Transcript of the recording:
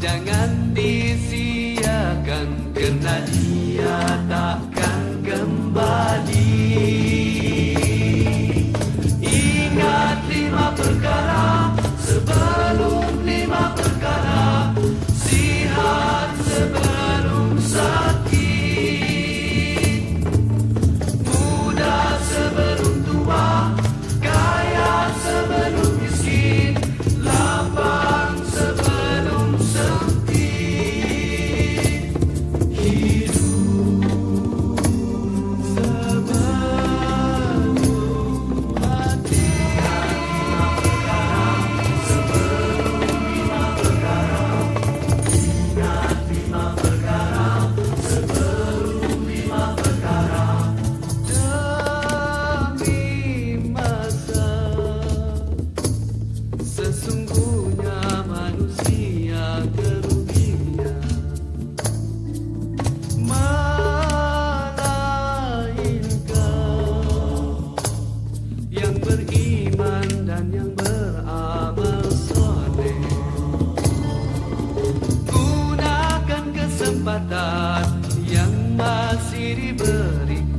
jangan disiakan Karena dia takkan batas yang masih diberikan